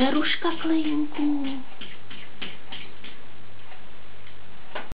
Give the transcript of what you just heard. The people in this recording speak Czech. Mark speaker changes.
Speaker 1: Beruška Klejinku.